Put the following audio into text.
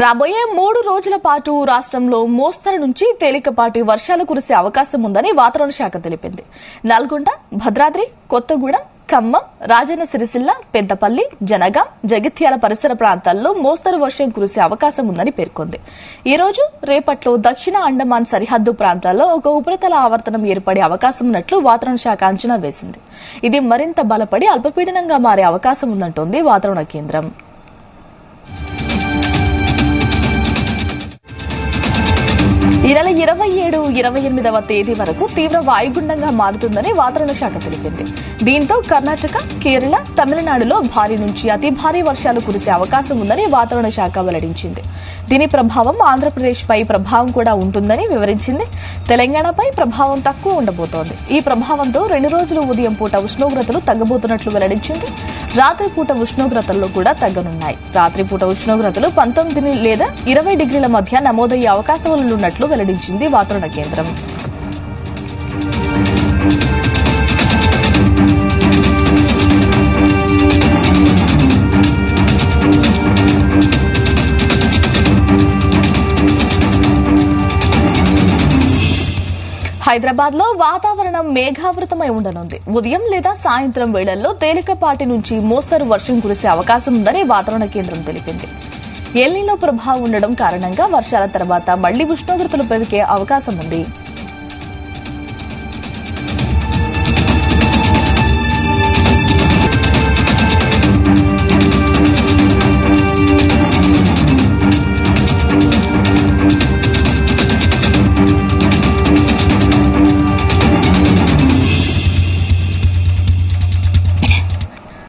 రాబోయే మూడు రోజుల పాటు రాష్ట్రంలో మోస్తరు నుంచి తేలికపాటి వర్షాలు కురిసే అవకాశం ఉందని వాతావరణ శాఖ తెలిపింది. నల్గొండ భద్రాద్రి కొత్తగూడెం ఖమ్మం రాజన్న సిరిసిల్ల పెద్దపల్లి జనగాం జగిత్యాల పరిసర ప్రాంతాల్లో మోస్తరు వర్షం కురిసే అవకాశం ఉందని పేర్కొంది. ఈ రోజు రేపట్లో దక్షిణ అండమాన్ సరిహద్దు ప్రాంతాల్లో ఒక ఉపరితల ఆవర్తనం ఏర్పడే అవకాశం ఉన్నట్లు వాతావరణ శాఖ అంచనా వేసింది. ఇది మరింత బలపడి అల్పపీడనంగా మారే అవకాశం ఉందంటోంది వాతావరణ కేంద్రం. ఈ నెల ఇరవై ఏడు ఇరవై ఎనిమిదవ తేదీ వరకు తీవ్ర వాయుగుండంగా మారుతుందని వాతావరణ శాఖ తెలిపింది. దీంతో కర్ణాటక కేరళ తమిళనాడులో భారీ నుంచి అతి భారీ వర్షాలు కురిసే అవకాశం ఉందని వాతావరణ శాఖ వెల్లడించింది. దీని ప్రభావం ఆంధ్రప్రదేశ్ పై ప్రభావం కూడా ఉంటుందని వివరించింది. తెలంగాణపై ప్రభావం తక్కువ ఉండబోతోంది. ఈ ప్రభావంతో రెండు రోజులు ఉదయం పూట ఉష్ణోగ్రతలు తగ్గబోతున్నట్లు వెల్లడించింది. రాత్రిపూట ఉష్ణోగ్రతల్లో కూడా తగ్గనున్నాయి. రాత్రిపూట ఉష్ణోగ్రతలు పంతొమ్మిది లేదా ఇరవై డిగ్రీల మధ్య నమోదయ్యే అవకాశాలున్నట్లు వెల్లడించింది వాతావరణ కేంద్రం. హైదరాబాద్లో వాతావరణం మేఘావృతమై ఉండనుంది. ఉదయం లేదా సాయంత్రం వేళల్లో తేలికపాటి నుంచి మోస్తరు వర్షం కురిసే అవకాశం ఉందని వాతావరణ కేంద్రం తెలిపింది. ఎల్లీలో ప్రభావం ఉండడం కారణంగా వర్షాల తర్వాత మళ్ళీ ఉష్ణోగ్రతలు పెరిగే అవకాశం ఉంది